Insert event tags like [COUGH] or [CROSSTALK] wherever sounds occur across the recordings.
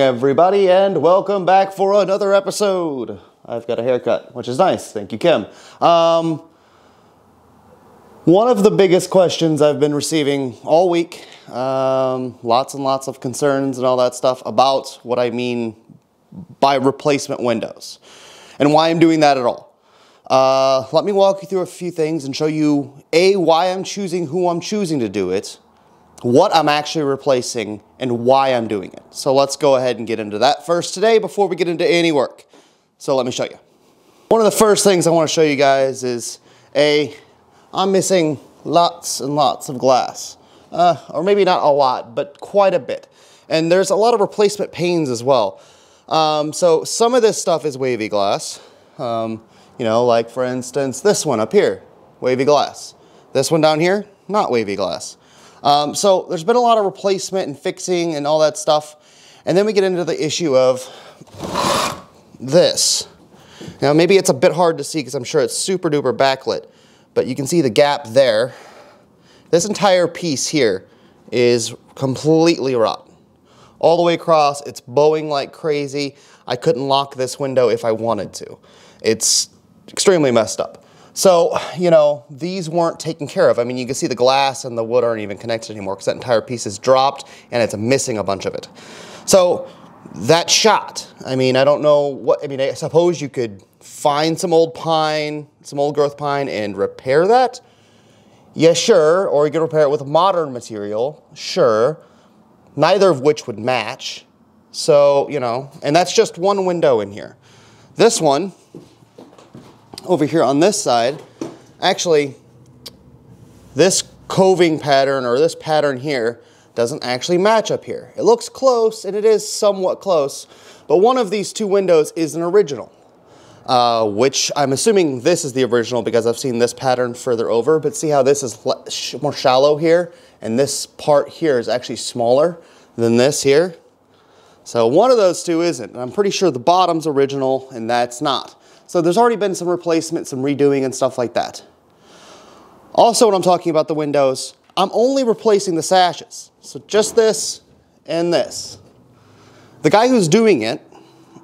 everybody, and welcome back for another episode. I've got a haircut, which is nice. Thank you, Kim. Um, one of the biggest questions I've been receiving all week, um, lots and lots of concerns and all that stuff about what I mean by replacement windows and why I'm doing that at all. Uh, let me walk you through a few things and show you A, why I'm choosing who I'm choosing to do it, what I'm actually replacing, and why I'm doing it. So let's go ahead and get into that first today before we get into any work. So let me show you. One of the first things I want to show you guys is A, I'm missing lots and lots of glass. Uh, or maybe not a lot, but quite a bit. And there's a lot of replacement panes as well. Um, so some of this stuff is wavy glass. Um, you know, like for instance, this one up here, wavy glass. This one down here, not wavy glass. Um, so there's been a lot of replacement and fixing and all that stuff. And then we get into the issue of this. Now maybe it's a bit hard to see because I'm sure it's super duper backlit, but you can see the gap there. This entire piece here is completely rotten. All the way across, it's bowing like crazy. I couldn't lock this window if I wanted to. It's extremely messed up. So, you know, these weren't taken care of. I mean, you can see the glass and the wood aren't even connected anymore because that entire piece is dropped and it's missing a bunch of it. So that shot, I mean, I don't know what, I mean, I suppose you could find some old pine, some old growth pine and repair that. Yeah, sure. Or you could repair it with modern material. Sure. Neither of which would match. So, you know, and that's just one window in here. This one, over here on this side, actually, this coving pattern or this pattern here doesn't actually match up here. It looks close and it is somewhat close, but one of these two windows is an original. Uh, which I'm assuming this is the original because I've seen this pattern further over, but see how this is more shallow here, and this part here is actually smaller than this here. So one of those two isn't, and I'm pretty sure the bottom's original and that's not. So there's already been some replacement, some redoing and stuff like that. Also, when I'm talking about the windows, I'm only replacing the sashes. So just this and this. The guy who's doing it,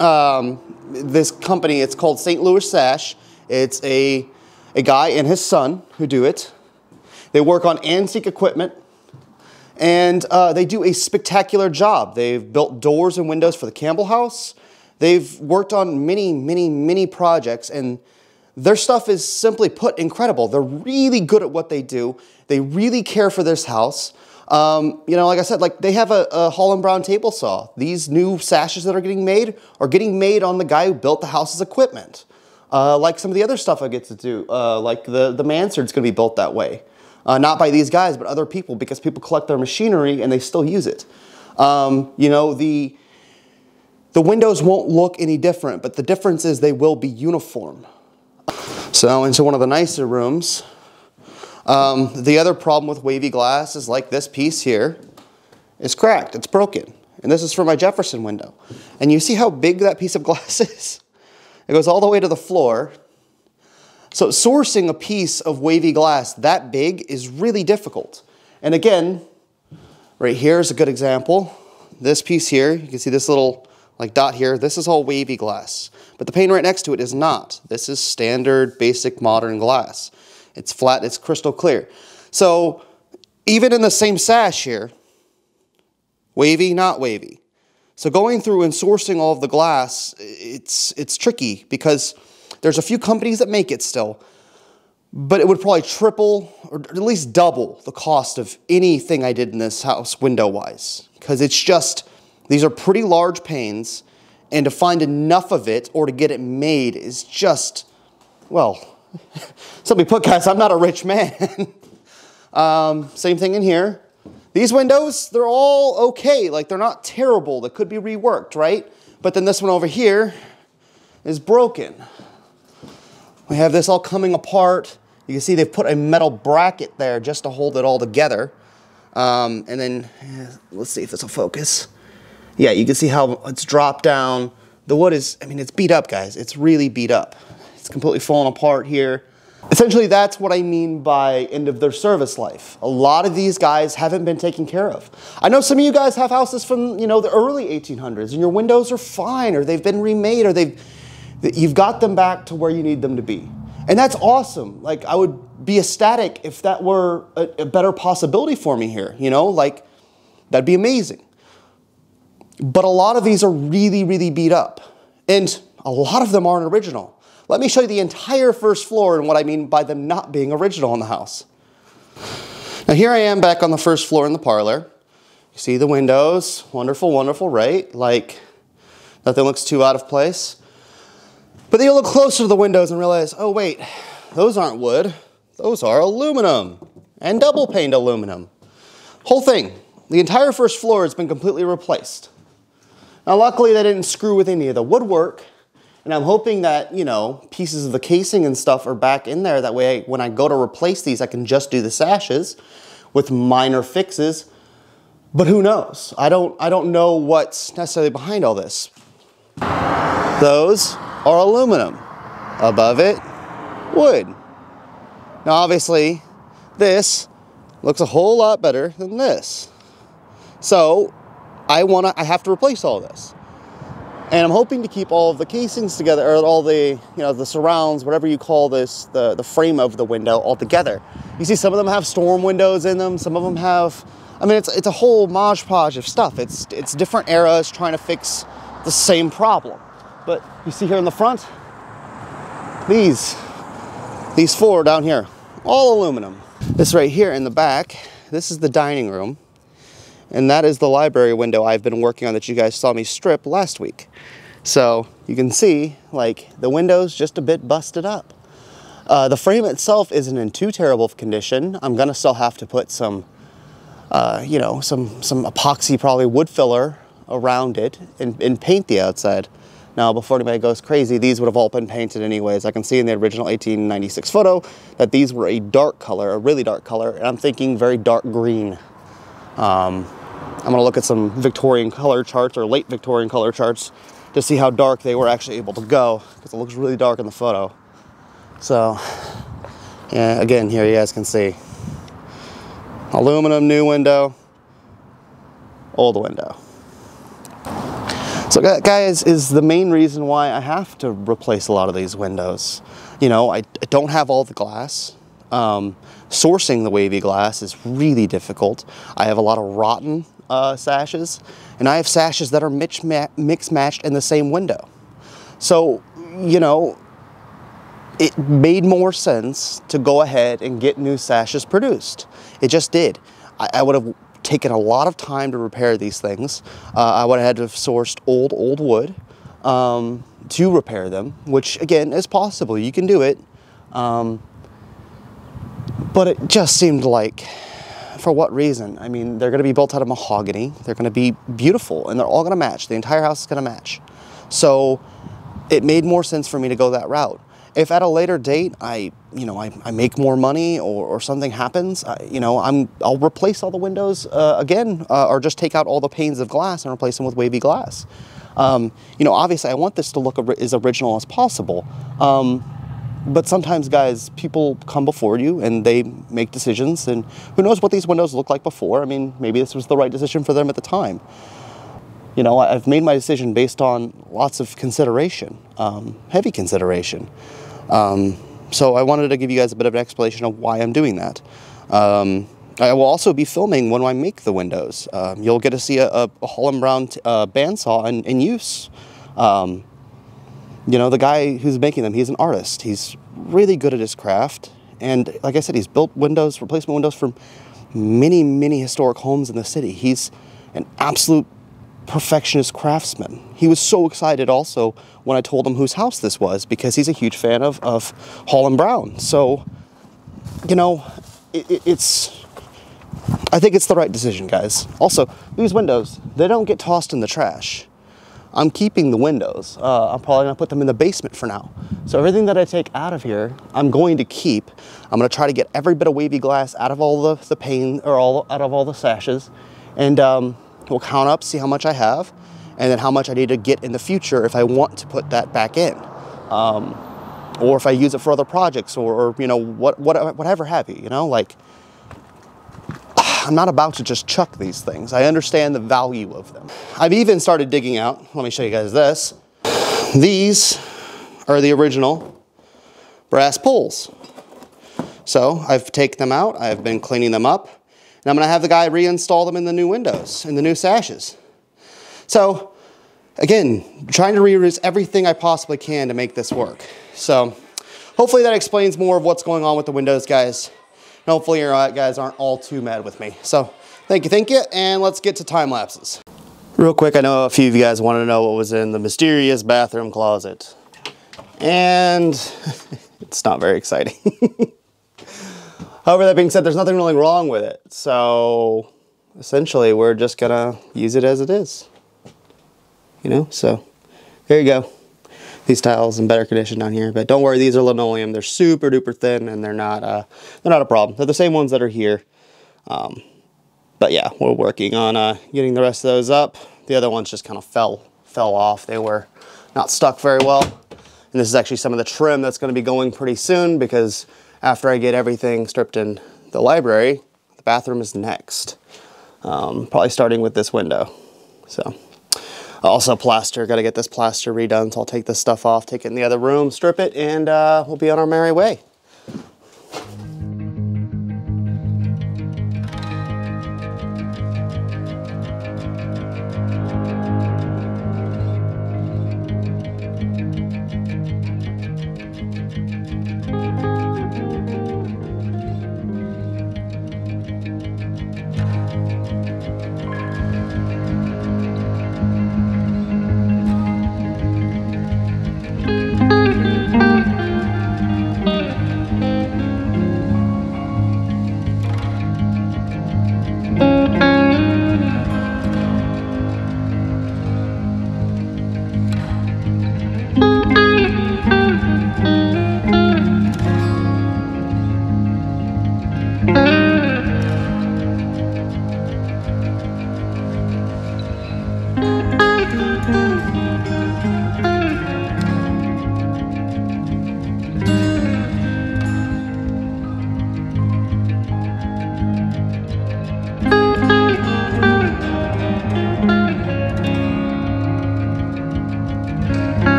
um, this company, it's called St. Louis Sash. It's a, a guy and his son who do it. They work on antique equipment and uh, they do a spectacular job. They've built doors and windows for the Campbell House. They've worked on many, many, many projects, and their stuff is simply put incredible. They're really good at what they do. They really care for this house. Um, you know, like I said, like they have a, a Hall and Brown table saw. These new sashes that are getting made are getting made on the guy who built the house's equipment. Uh, like some of the other stuff I get to do, uh, like the, the mansard's gonna be built that way. Uh, not by these guys, but other people, because people collect their machinery and they still use it. Um, you know, the, the windows won't look any different, but the difference is they will be uniform. So into one of the nicer rooms. Um, the other problem with wavy glass is like this piece here is cracked, it's broken. And this is for my Jefferson window. And you see how big that piece of [LAUGHS] glass is? It goes all the way to the floor. So sourcing a piece of wavy glass that big is really difficult. And again, right here is a good example. This piece here, you can see this little like dot here, this is all wavy glass. But the pane right next to it is not. This is standard, basic, modern glass. It's flat, it's crystal clear. So even in the same sash here, wavy, not wavy. So going through and sourcing all of the glass, it's, it's tricky because there's a few companies that make it still, but it would probably triple or at least double the cost of anything I did in this house window-wise because it's just these are pretty large panes, and to find enough of it or to get it made is just, well, [LAUGHS] simply put, guys, I'm not a rich man. [LAUGHS] um, same thing in here. These windows, they're all okay. Like, they're not terrible. They could be reworked, right? But then this one over here is broken. We have this all coming apart. You can see they've put a metal bracket there just to hold it all together. Um, and then, let's see if this will focus yeah, you can see how it's dropped down. The wood is, I mean, it's beat up, guys. It's really beat up. It's completely fallen apart here. essentially that's what I mean by end of their service life. A lot of these guys haven't been taken care of. I know some of you guys have houses from, you know, the early 1800s and your windows are fine or they've been remade or they've you've got them back to where you need them to be. And that's awesome. Like I would be ecstatic if that were a, a better possibility for me here, you know? Like that'd be amazing. But a lot of these are really really beat up. And a lot of them aren't original. Let me show you the entire first floor and what I mean by them not being original in the house. Now here I am back on the first floor in the parlor. You see the windows, wonderful, wonderful, right? Like nothing looks too out of place. But then you look closer to the windows and realize, oh wait, those aren't wood. Those are aluminum and double paned aluminum. Whole thing, the entire first floor has been completely replaced. Now luckily they didn't screw with any of the woodwork and I'm hoping that, you know, pieces of the casing and stuff are back in there. That way, when I go to replace these, I can just do the sashes with minor fixes. But who knows? I don't, I don't know what's necessarily behind all this. Those are aluminum. Above it, wood. Now, obviously, this looks a whole lot better than this. So, I want to, I have to replace all this. And I'm hoping to keep all of the casings together, or all the, you know, the surrounds, whatever you call this, the, the frame of the window all together. You see some of them have storm windows in them, some of them have, I mean, it's, it's a whole modge podge of stuff. It's, it's different eras trying to fix the same problem. But you see here in the front, these, these four down here, all aluminum. This right here in the back, this is the dining room. And that is the library window I've been working on that you guys saw me strip last week. So you can see like the window's just a bit busted up. Uh, the frame itself isn't in too terrible of condition. I'm gonna still have to put some, uh, you know, some, some epoxy, probably wood filler around it and, and paint the outside. Now, before anybody goes crazy, these would have all been painted anyways. I can see in the original 1896 photo that these were a dark color, a really dark color, and I'm thinking very dark green. Um, I'm gonna look at some Victorian color charts or late Victorian color charts to see how dark they were actually able to go because it looks really dark in the photo. So, yeah, again, here you guys can see aluminum new window, old window. So that guys, is the main reason why I have to replace a lot of these windows. You know, I, I don't have all the glass. Um, sourcing the wavy glass is really difficult. I have a lot of rotten uh, sashes, and I have sashes that are mix, mix matched in the same window. So, you know, it made more sense to go ahead and get new sashes produced. It just did. I, I would have taken a lot of time to repair these things. Uh, I would have had to have sourced old, old wood um, to repair them, which again is possible. You can do it. Um, but it just seemed like for what reason? I mean, they're going to be built out of mahogany. They're going to be beautiful, and they're all going to match. The entire house is going to match. So it made more sense for me to go that route. If at a later date I, you know, I, I make more money or, or something happens, I, you know, I'm I'll replace all the windows uh, again, uh, or just take out all the panes of glass and replace them with wavy glass. Um, you know, obviously I want this to look as original as possible. Um, but sometimes, guys, people come before you and they make decisions, and who knows what these windows look like before? I mean, maybe this was the right decision for them at the time. You know, I've made my decision based on lots of consideration, um, heavy consideration. Um, so I wanted to give you guys a bit of an explanation of why I'm doing that. Um, I will also be filming when I make the windows. Um, you'll get to see a, a Hall and Brown uh, bandsaw in, in use. You know, the guy who's making them, he's an artist. He's really good at his craft. And like I said, he's built windows, replacement windows for many, many historic homes in the city. He's an absolute perfectionist craftsman. He was so excited also when I told him whose house this was because he's a huge fan of, of Hall and Brown. So, you know, it, it's, I think it's the right decision, guys. Also, these windows, they don't get tossed in the trash. I'm keeping the windows. Uh, I'm probably gonna put them in the basement for now. So everything that I take out of here, I'm going to keep. I'm gonna try to get every bit of wavy glass out of all the, the pane, or all out of all the sashes. And um, we'll count up, see how much I have, and then how much I need to get in the future if I want to put that back in. Um, or if I use it for other projects or, or you know what, what whatever have you. You know, like I'm not about to just chuck these things. I understand the value of them. I've even started digging out. Let me show you guys this. These are the original brass pulls. So I've taken them out. I've been cleaning them up. And I'm to have the guy reinstall them in the new windows, in the new sashes. So again, trying to reuse everything I possibly can to make this work. So hopefully that explains more of what's going on with the windows, guys. Hopefully you uh, guys aren't all too mad with me. So thank you, thank you, and let's get to time lapses. Real quick, I know a few of you guys want to know what was in the mysterious bathroom closet. And [LAUGHS] it's not very exciting. [LAUGHS] However, that being said, there's nothing really wrong with it. So essentially, we're just gonna use it as it is. You know, so there you go. These tiles in better condition down here, but don't worry, these are linoleum. They're super duper thin and they're not, uh, they're not a problem. They're the same ones that are here. Um, but yeah, we're working on uh, getting the rest of those up. The other ones just kind of fell, fell off. They were not stuck very well. And this is actually some of the trim that's gonna be going pretty soon because after I get everything stripped in the library, the bathroom is next. Um, probably starting with this window. So also plaster, got to get this plaster redone. So I'll take this stuff off, take it in the other room, strip it, and uh, we'll be on our merry way.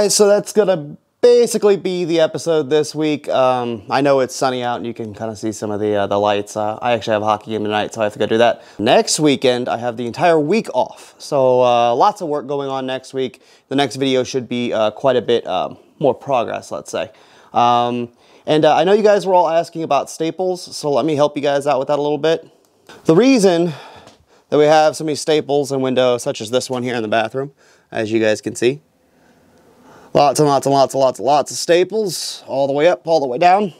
Guys, so that's gonna basically be the episode this week. Um, I know it's sunny out and you can kind of see some of the, uh, the lights. Uh, I actually have a hockey game tonight, so I have to go do that. Next weekend, I have the entire week off. So uh, lots of work going on next week. The next video should be uh, quite a bit um, more progress, let's say. Um, and uh, I know you guys were all asking about staples, so let me help you guys out with that a little bit. The reason that we have so many staples and windows, such as this one here in the bathroom, as you guys can see, Lots and lots and lots and lots and lots of staples all the way up, all the way down.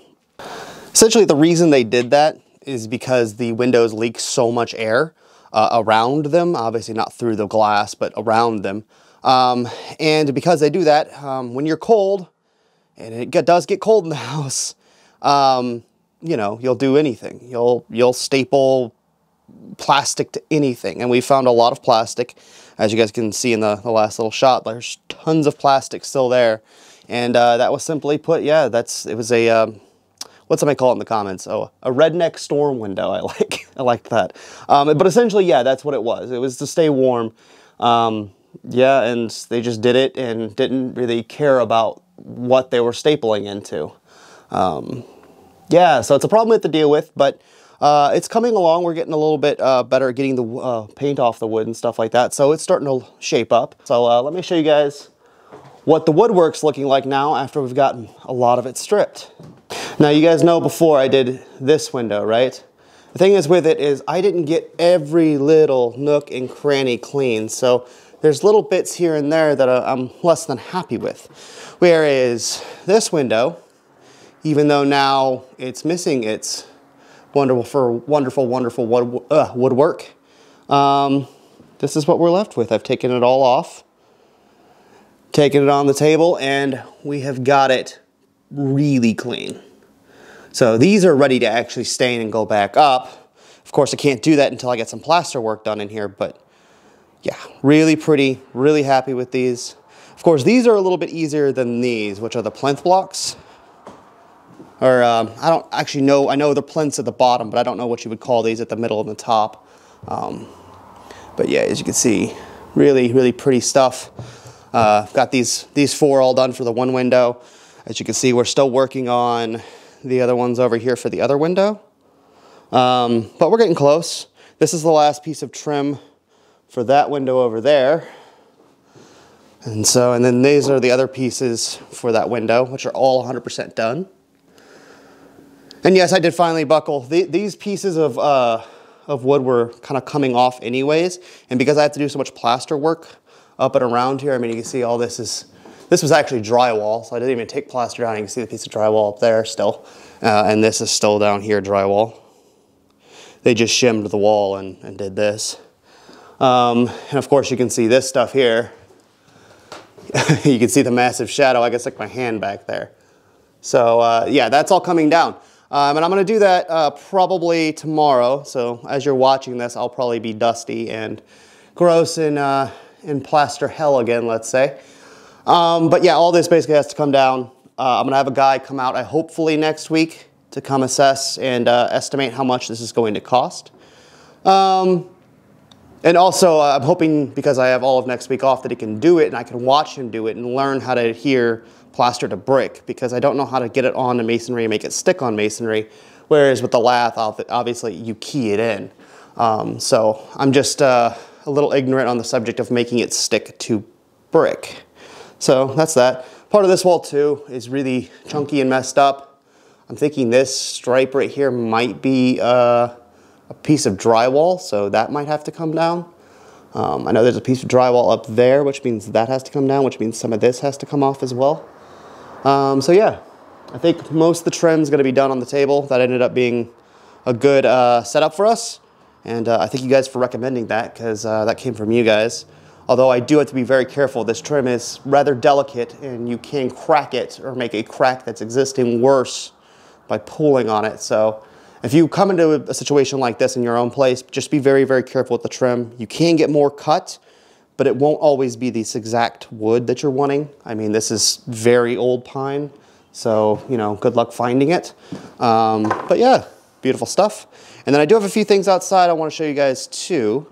Essentially, the reason they did that is because the windows leak so much air uh, around them, obviously not through the glass, but around them. Um, and because they do that, um, when you're cold, and it get, does get cold in the [LAUGHS] house, um, you know, you'll do anything. You'll, you'll staple plastic to anything. And we found a lot of plastic. As you guys can see in the, the last little shot, there's tons of plastic still there. And uh, that was simply put, yeah, that's it was a, um, what's somebody call it in the comments? Oh, a redneck storm window. I [LAUGHS] like I like that. Um, but essentially, yeah, that's what it was. It was to stay warm. Um, yeah, and they just did it and didn't really care about what they were stapling into. Um, yeah, so it's a problem we have to deal with, but uh, it's coming along. We're getting a little bit uh, better at getting the uh, paint off the wood and stuff like that. So it's starting to shape up. So uh, let me show you guys what the woodwork's looking like now after we've gotten a lot of it stripped. Now you guys know before I did this window, right? The thing is with it is I didn't get every little nook and cranny clean. So there's little bits here and there that I'm less than happy with. Whereas this window, even though now it's missing its wonderful for wonderful, wonderful wood, uh, woodwork. Um, this is what we're left with. I've taken it all off, taken it on the table, and we have got it really clean. So these are ready to actually stain and go back up. Of course, I can't do that until I get some plaster work done in here, but yeah, really pretty, really happy with these. Of course, these are a little bit easier than these, which are the plinth blocks or um, I don't actually know, I know the plinths at the bottom, but I don't know what you would call these at the middle and the top. Um, but yeah, as you can see, really, really pretty stuff. Uh, got these, these four all done for the one window. As you can see, we're still working on the other ones over here for the other window. Um, but we're getting close. This is the last piece of trim for that window over there. And so, and then these are the other pieces for that window, which are all 100% done. And yes, I did finally buckle. The, these pieces of, uh, of wood were kind of coming off anyways. And because I have to do so much plaster work up and around here, I mean, you can see all this is, this was actually drywall. So I didn't even take plaster down. You can see the piece of drywall up there still. Uh, and this is still down here, drywall. They just shimmed the wall and, and did this. Um, and of course you can see this stuff here. [LAUGHS] you can see the massive shadow. I guess like my hand back there. So uh, yeah, that's all coming down. Um, and I'm going to do that uh, probably tomorrow. So as you're watching this, I'll probably be dusty and gross in, uh, in plaster hell again, let's say. Um, but yeah, all this basically has to come down. Uh, I'm going to have a guy come out uh, hopefully next week to come assess and uh, estimate how much this is going to cost. Um, and also, uh, I'm hoping because I have all of next week off that he can do it and I can watch him do it and learn how to adhere plaster to brick because I don't know how to get it on to masonry and make it stick on masonry. Whereas with the lath, obviously you key it in. Um, so I'm just uh, a little ignorant on the subject of making it stick to brick. So that's that. Part of this wall too is really chunky and messed up. I'm thinking this stripe right here might be uh, a piece of drywall, so that might have to come down. Um, I know there's a piece of drywall up there, which means that has to come down, which means some of this has to come off as well. Um, so yeah, I think most of the trim's gonna be done on the table. That ended up being a good uh, setup for us. And uh, I thank you guys for recommending that because uh, that came from you guys. Although I do have to be very careful. This trim is rather delicate and you can crack it or make a crack that's existing worse by pulling on it. So if you come into a situation like this in your own place, just be very, very careful with the trim. You can get more cut, but it won't always be this exact wood that you're wanting. I mean, this is very old pine, so, you know, good luck finding it. Um, but yeah, beautiful stuff. And then I do have a few things outside I want to show you guys too.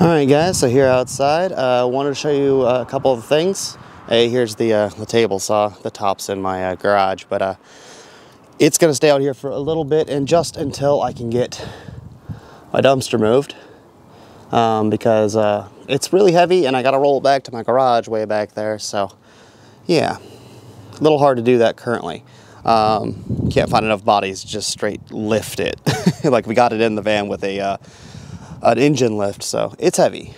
All right, guys, so here outside, uh, I uh, wanted to show you a couple of things. Hey, here's the, uh, the table saw. The top's in my uh, garage, but uh, it's gonna stay out here for a little bit and just until I can get my dumpster moved um, because uh, it's really heavy and I gotta roll it back to my garage way back there. So yeah, a little hard to do that currently. Um, can't find enough bodies to just straight lift it. [LAUGHS] like we got it in the van with a uh, an engine lift, so it's heavy.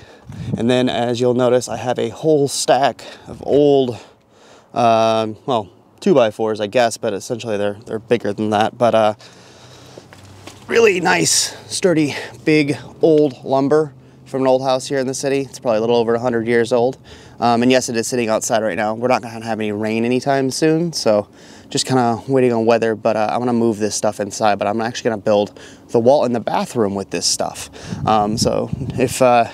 And then as you'll notice, I have a whole stack of old, um, well, two by fours, I guess, but essentially they're, they're bigger than that. But uh, really nice, sturdy, big, old lumber from an old house here in the city. It's probably a little over 100 years old. Um, and yes, it is sitting outside right now. We're not gonna have any rain anytime soon, so just kind of waiting on weather, but uh, I'm gonna move this stuff inside, but I'm actually gonna build the wall in the bathroom with this stuff. Um, so if, uh,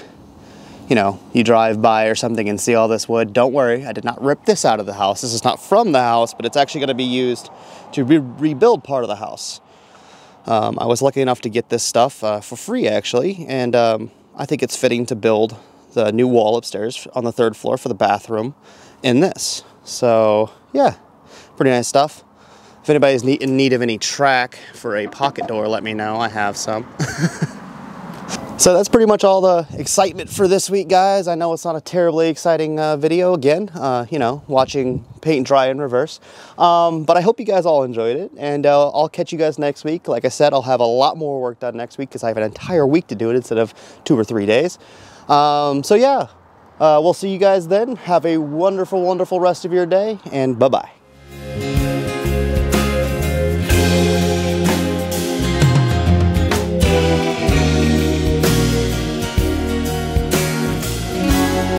you know, you drive by or something and see all this wood, don't worry, I did not rip this out of the house. This is not from the house, but it's actually gonna be used to re rebuild part of the house. Um, I was lucky enough to get this stuff uh, for free actually, and um, I think it's fitting to build the new wall upstairs on the third floor for the bathroom in this. So yeah, pretty nice stuff. If anybody's in need of any track for a pocket door, let me know. I have some. [LAUGHS] So that's pretty much all the excitement for this week, guys. I know it's not a terribly exciting uh, video again, uh, you know, watching paint dry in reverse. Um, but I hope you guys all enjoyed it, and uh, I'll catch you guys next week. Like I said, I'll have a lot more work done next week because I have an entire week to do it instead of two or three days. Um, so yeah, uh, we'll see you guys then. Have a wonderful, wonderful rest of your day, and bye-bye.